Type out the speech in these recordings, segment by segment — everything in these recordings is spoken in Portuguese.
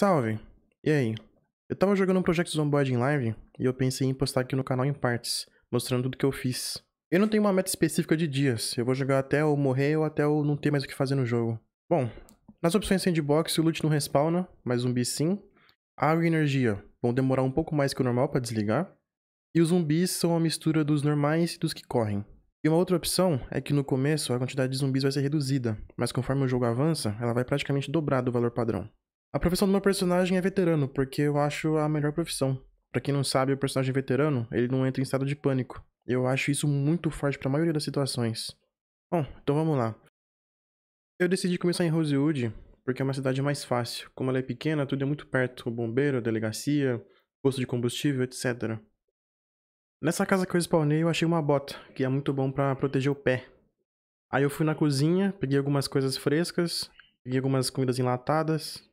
Salve! E aí? Eu tava jogando um Project Zomboid em live e eu pensei em postar aqui no canal em partes, mostrando tudo que eu fiz. Eu não tenho uma meta específica de dias, eu vou jogar até eu morrer ou até eu não ter mais o que fazer no jogo. Bom, nas opções sandbox o loot não respawna, mas zumbis sim. Água e energia vão demorar um pouco mais que o normal para desligar. E os zumbis são a mistura dos normais e dos que correm. E uma outra opção é que no começo a quantidade de zumbis vai ser reduzida, mas conforme o jogo avança, ela vai praticamente dobrar do valor padrão. A profissão do meu personagem é veterano, porque eu acho a melhor profissão. Para quem não sabe, o personagem veterano, ele não entra em estado de pânico. Eu acho isso muito forte para a maioria das situações. Bom, então vamos lá. Eu decidi começar em Rosewood porque é uma cidade mais fácil. Como ela é pequena, tudo é muito perto. O bombeiro, a delegacia, posto de combustível, etc. Nessa casa que eu spawnei, eu achei uma bota, que é muito bom para proteger o pé. Aí eu fui na cozinha, peguei algumas coisas frescas, peguei algumas comidas enlatadas,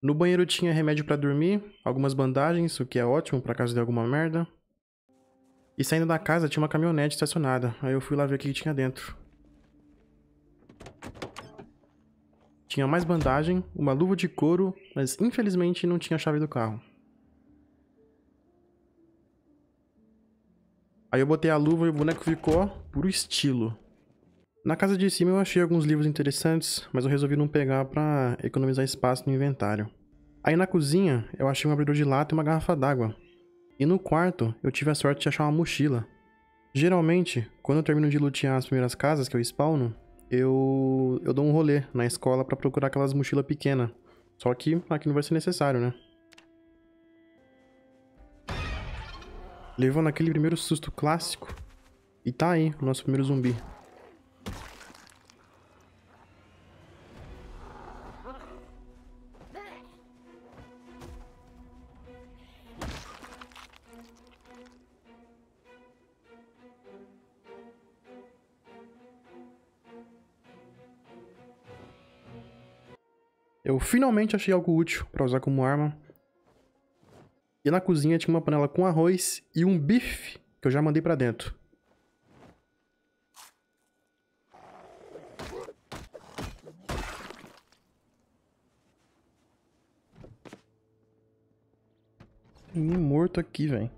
no banheiro tinha remédio para dormir, algumas bandagens, o que é ótimo para caso de alguma merda. E saindo da casa tinha uma caminhonete estacionada, aí eu fui lá ver o que tinha dentro. Tinha mais bandagem, uma luva de couro, mas infelizmente não tinha a chave do carro. Aí eu botei a luva e o boneco ficou puro estilo. Na casa de cima eu achei alguns livros interessantes, mas eu resolvi não pegar pra economizar espaço no inventário. Aí na cozinha eu achei um abridor de lata e uma garrafa d'água. E no quarto eu tive a sorte de achar uma mochila. Geralmente, quando eu termino de lutear as primeiras casas que eu spawno, eu, eu dou um rolê na escola para procurar aquelas mochilas pequenas. Só que aqui não vai ser necessário, né? Levando aquele primeiro susto clássico. E tá aí, o nosso primeiro zumbi. Eu finalmente achei algo útil para usar como arma. E na cozinha tinha uma panela com arroz e um bife que eu já mandei para dentro. Tem morto aqui, velho.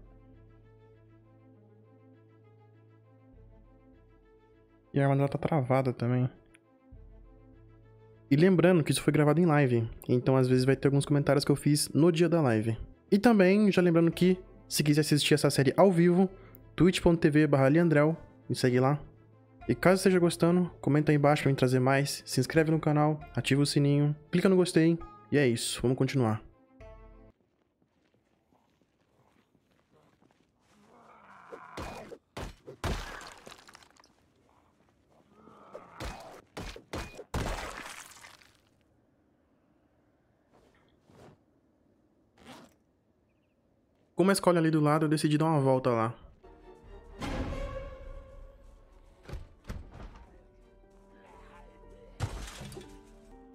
E a arma dela tá travada também. E lembrando que isso foi gravado em live, então às vezes vai ter alguns comentários que eu fiz no dia da live. E também, já lembrando que, se quiser assistir essa série ao vivo, twitch.tv barra me segue lá. E caso esteja gostando, comenta aí embaixo pra mim trazer mais, se inscreve no canal, ativa o sininho, clica no gostei, e é isso, vamos continuar. Como a escola ali do lado, eu decidi dar uma volta lá.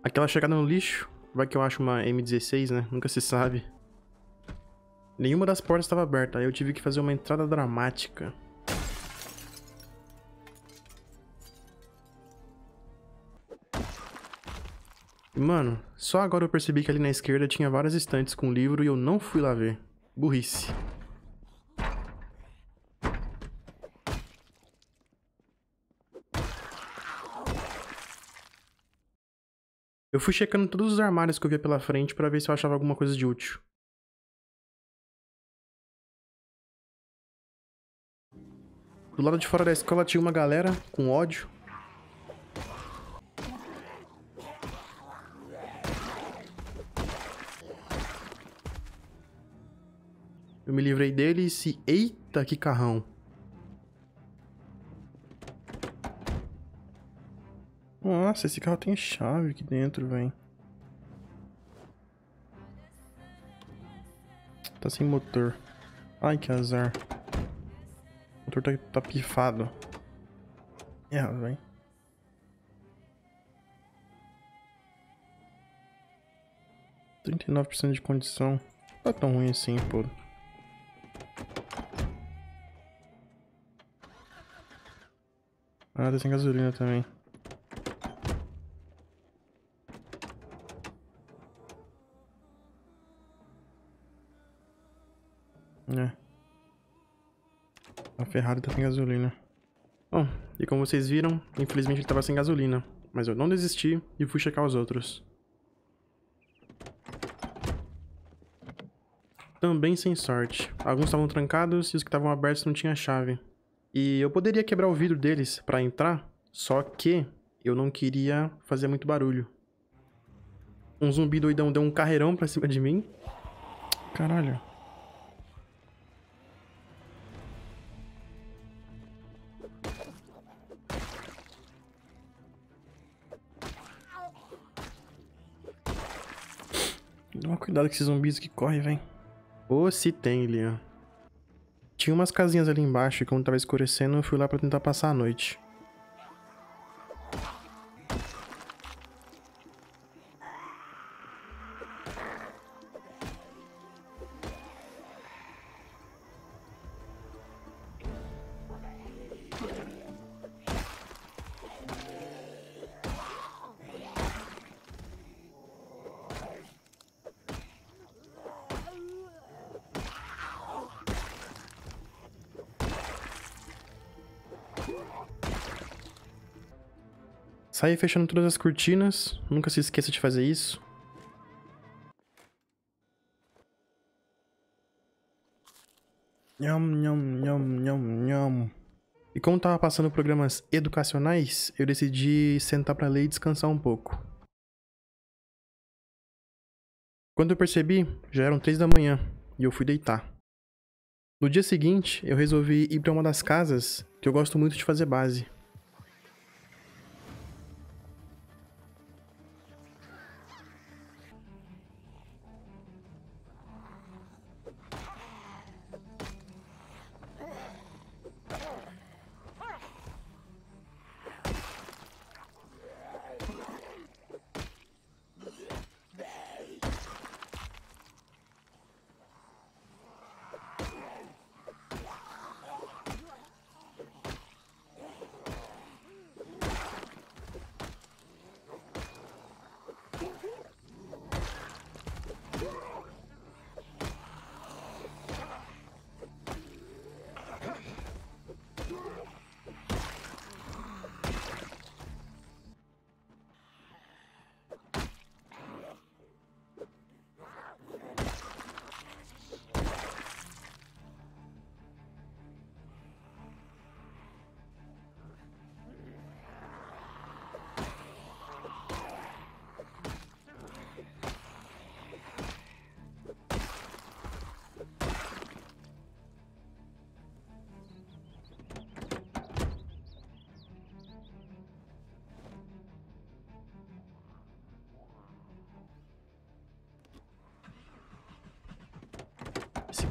Aquela chegada no lixo, vai que eu acho uma M16, né? Nunca se sabe. Nenhuma das portas estava aberta, aí eu tive que fazer uma entrada dramática. Mano, só agora eu percebi que ali na esquerda tinha várias estantes com livro e eu não fui lá ver. Burrice. Eu fui checando todos os armários que eu via pela frente para ver se eu achava alguma coisa de útil. Do lado de fora da escola tinha uma galera com ódio, Eu me livrei dele e Eita, que carrão. Nossa, esse carro tem chave aqui dentro, velho. Tá sem motor. Ai, que azar. O motor tá, tá pifado. É, velho. Trinta e nove por cento de condição. Não tá tão ruim assim, pô. Ah, tá sem gasolina também. É. A Ferrari tá sem gasolina. Bom, e como vocês viram, infelizmente ele tava sem gasolina. Mas eu não desisti e fui checar os outros. Também sem sorte. Alguns estavam trancados e os que estavam abertos não tinham chave. E eu poderia quebrar o vidro deles pra entrar, só que eu não queria fazer muito barulho. Um zumbi doidão deu um carreirão pra cima de mim. Caralho. Toma cuidado com esses zumbis que correm, vem. Ô, se tem, Liam. Tinha umas casinhas ali embaixo e quando tava escurecendo eu fui lá pra tentar passar a noite. Saí fechando todas as cortinas. Nunca se esqueça de fazer isso. Nham, nham, nham, nham, nham. E como tava passando programas educacionais, eu decidi sentar pra ler e descansar um pouco. Quando eu percebi, já eram três da manhã e eu fui deitar. No dia seguinte, eu resolvi ir para uma das casas que eu gosto muito de fazer base.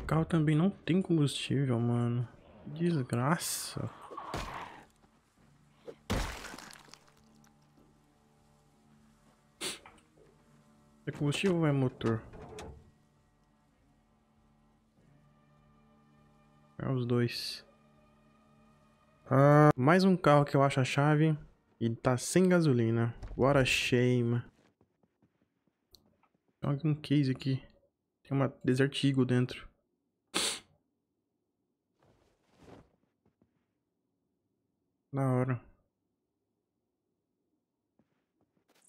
Carro também não tem combustível, mano. Desgraça. É combustível ou é motor? É os dois. Ah, mais um carro que eu acho a chave e tá sem gasolina. What a shame. Tem algum case aqui. Tem uma Desert Eagle dentro. Da hora.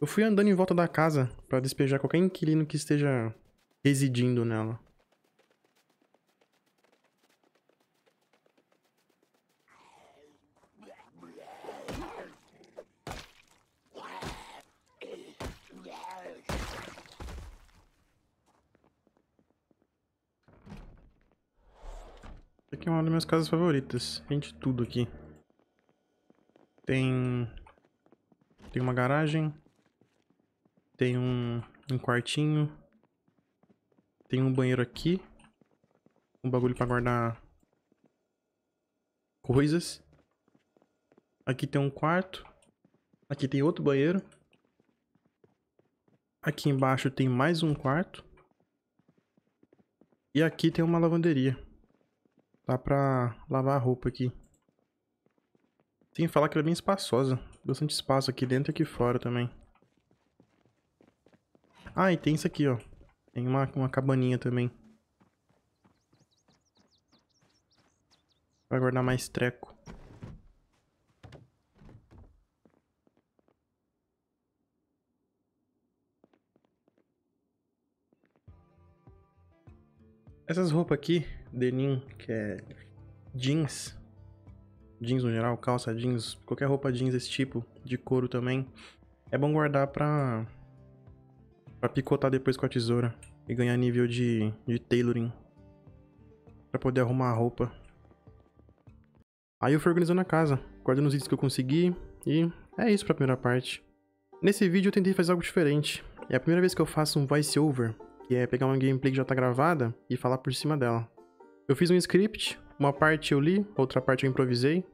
Eu fui andando em volta da casa pra despejar qualquer inquilino que esteja residindo nela. Aqui é uma das minhas casas favoritas. Tem tudo aqui. Tem... Tem uma garagem. Tem um, um quartinho. Tem um banheiro aqui. Um bagulho pra guardar... Coisas. Aqui tem um quarto. Aqui tem outro banheiro. Aqui embaixo tem mais um quarto. E aqui tem uma lavanderia. Dá pra lavar a roupa aqui. Que falar que ela é bem espaçosa. Bastante espaço aqui dentro e aqui fora também. Ah, e tem isso aqui, ó. Tem uma, uma cabaninha também. guardar mais treco. Essas roupas aqui, denim, que é jeans, jeans no geral, calça jeans, qualquer roupa jeans desse tipo, de couro também, é bom guardar pra, pra picotar depois com a tesoura e ganhar nível de, de tailoring pra poder arrumar a roupa. Aí eu fui organizando a casa, guardando os itens que eu consegui e é isso pra primeira parte. Nesse vídeo eu tentei fazer algo diferente. É a primeira vez que eu faço um voice over, que é pegar uma gameplay que já tá gravada e falar por cima dela. Eu fiz um script, uma parte eu li, outra parte eu improvisei.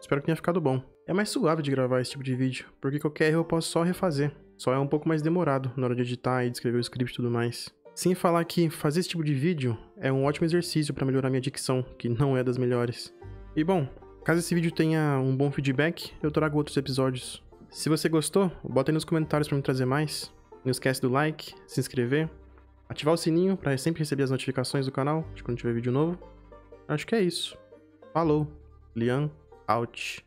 Espero que tenha ficado bom. É mais suave de gravar esse tipo de vídeo, porque qualquer erro eu posso só refazer. Só é um pouco mais demorado na hora de editar e de escrever o script e tudo mais. Sem falar que fazer esse tipo de vídeo é um ótimo exercício para melhorar minha dicção, que não é das melhores. E bom, caso esse vídeo tenha um bom feedback, eu trago outros episódios. Se você gostou, bota aí nos comentários para me trazer mais. Não esquece do like, se inscrever ativar o sininho para sempre receber as notificações do canal de quando tiver vídeo novo. Acho que é isso. Falou. Lian out.